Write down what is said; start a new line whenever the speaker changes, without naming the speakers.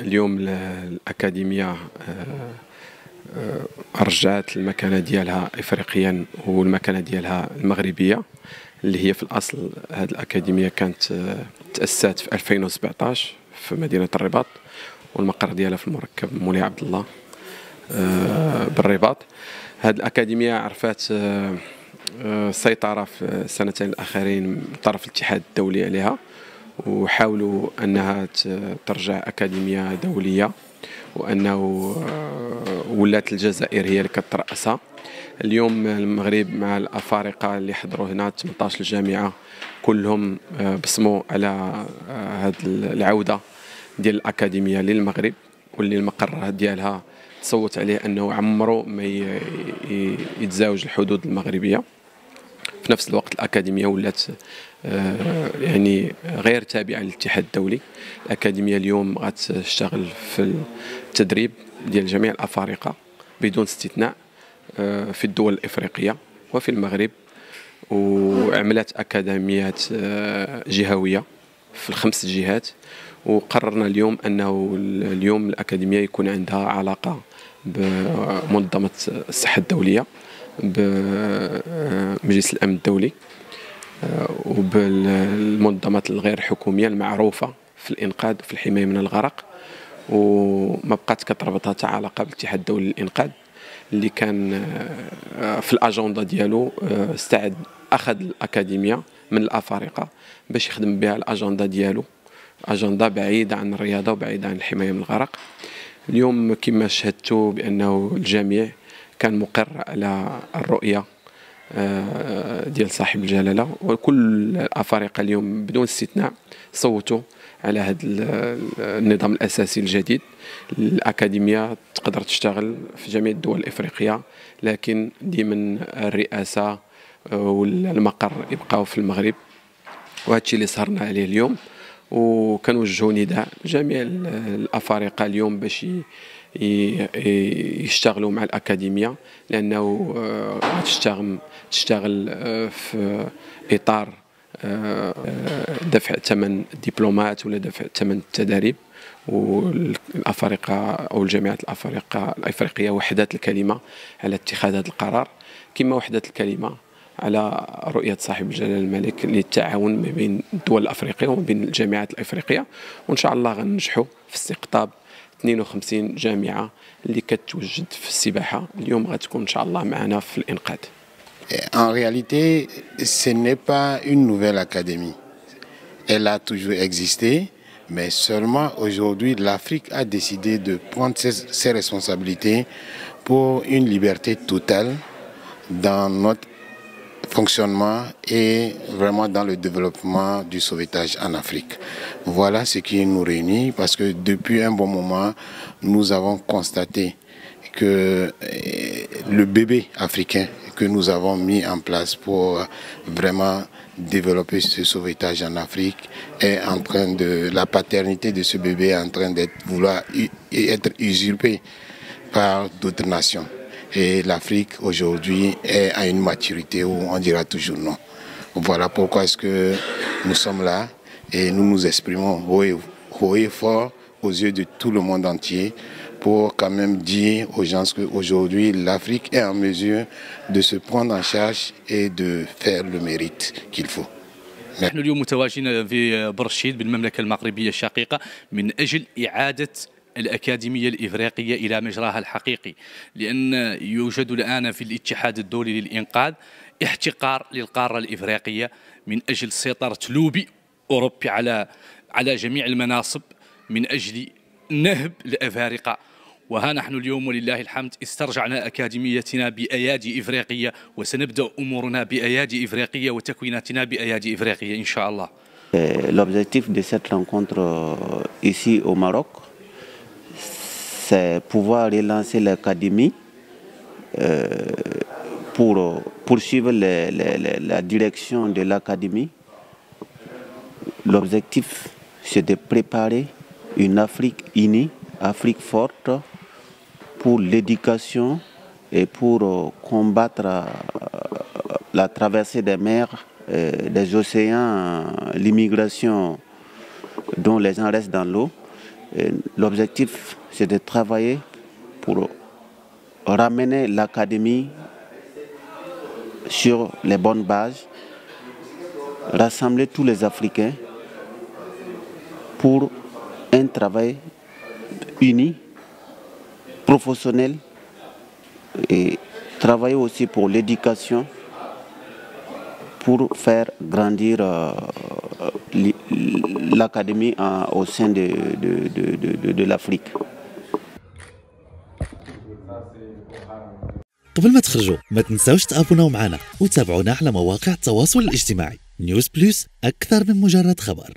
اليوم الأكاديمية رجعت المكانة ديالها إفريقيا والمكانة ديالها المغربية اللي هي في الأصل هذه الأكاديمية كانت تأسست في 2017 في مدينة الرباط والمقر ديالها في المركب مولاي عبد الله بالرباط. هذه الأكاديمية عرفت السيطرة في السنتين الأخيرين من طرف الاتحاد الدولي عليها. وحاولوا أنها ترجع أكاديمية دولية وأنه آه، ولات الجزائر هي اللي كترأسها. اليوم المغرب مع الأفارقة اللي حضروا هنا 18 جامعة كلهم آه، بصموا على هذه آه، العودة ديال الأكاديمية للمغرب. واللي المقر ديالها تصوت عليه أنه عمره ما يتزاوج الحدود المغربية. نفس الوقت الأكاديمية ولات آه، يعني غير تابعة للاتحاد الدولي. الأكاديمية اليوم غتشتغل في التدريب ديال جميع الأفارقة بدون استثناء آه، في الدول الإفريقية وفي المغرب. وعملت أكاديميات آه، جهوية في الخمس جهات. وقررنا اليوم أنه اليوم الأكاديمية يكون عندها علاقة بمنظمة الصحة الدولية. بمجلس الأمن الدولي آه، وبالمنظمات الغير حكومية المعروفة في الإنقاذ وفي الحماية من الغرق. وما بقات كتربطها حتى علاقه بالاتحاد الدولي للإنقاذ اللي كان آه، في الأجندة ديالو آه، استعد أخذ الأكاديمية من الأفارقة باش يخدم بها الأجندة ديالو. أجندة بعيدة عن الرياضة وبعيدة عن الحماية من الغرق. اليوم كما شهدتوا بأنه الجميع كان مقر على الرؤية آه، ديال صاحب الجلالة. وكل الأفارقة اليوم بدون استثناء صوتوا على هذا النظام الأساسي الجديد. الأكاديمية تقدر تشتغل في جميع الدول الإفريقية لكن ديما الرئاسة آه، والمقر يبقاو في المغرب. وهذا الشيء اللي سهرنا عليه اليوم. وكنوجهوا نداء لجميع الأفارقة اليوم باش يشتغلوا مع الاكاديميه لأنه تشتغل تشتغل في اطار دفع ثمن الدبلومات ولا دفع ثمن التدريب والافارقه أو الجامعات الافارقه الافريقيه وحدات الكلمة على اتخاذ هذا القرار كما وحدات الكلمة على رؤية صاحب الجلالة الملك للتعاون ما بين الدول الأفريقية وما بين الجامعات الأفريقية وإن شاء الله غنجحوا في استقطاب 52 جامعه اللي كتوجد في السباحه اليوم غتكون ان شاء الله معنا في الانقاذ
En réalité, ce n'est pas une nouvelle académie. Elle a toujours existé, mais seulement aujourd'hui, l'Afrique a décidé de prendre ses, ses, responsabilités pour une liberté totale dans notre fonctionnement et vraiment dans le développement du sauvetage en Afrique. Voilà ce qui nous réunit parce que depuis un bon moment, nous avons constaté que eh, le bébé africain que nous avons mis en place pour vraiment développer ce sauvetage en Afrique est en train de la paternité de ce bébé est en train d'être vouloir être usurpée par d'autres nations. Et l'Afrique aujourd'hui est à une maturité où on dira toujours non. Voilà pourquoi est-ce que nous sommes là et nous nous exprimons haut et, haut et fort aux yeux de tout le monde entier pour quand même dire aux gens qu'aujourd'hui l'Afrique est en mesure de se prendre en charge et de faire le mérite qu'il faut.
نحن اليوم متواجدين في برشيد بالمملكة المغربية الشقيقة من أجل إعادة الأكاديمية الإفريقية إلى مجراها الحقيقي لأن يوجد الآن في الاتحاد الدولي للإنقاذ احتقار للقارة الإفريقية من أجل سيطرة لوبي أوروبي على على جميع المناصب من أجل نهب الأفارقة. وها نحن اليوم ولله الحمد استرجعنا أكاديميتنا بأيادي إفريقية وسنبدأ أمورنا بأيادي إفريقية وتكويناتنا بأيادي إفريقية إن شاء الله.
L'objectif de cette rencontre ici au Maroc, c'est pouvoir relancer l'académie euh, pour poursuivre la direction de l'académie. L'objectif, c'est de préparer une Afrique unie, Afrique forte, pour l'éducation et pour euh, combattre euh, la traversée des mers, des océans, l'immigration dont les gens restent dans l'eau L'objectif, c'est de travailler pour ramener l'académie sur les bonnes bases, rassembler tous les Africains pour un travail uni, professionnel et travailler aussi pour l'éducation pour faire grandir euh, l'académie au sein de, de, de, de l'Afrique.
قبل ما تخرجوا ما تنساوش تابوناو معنا وتابعونا على مواقع التواصل الاجتماعي نيوز بلوس أكثر من مجرد خبر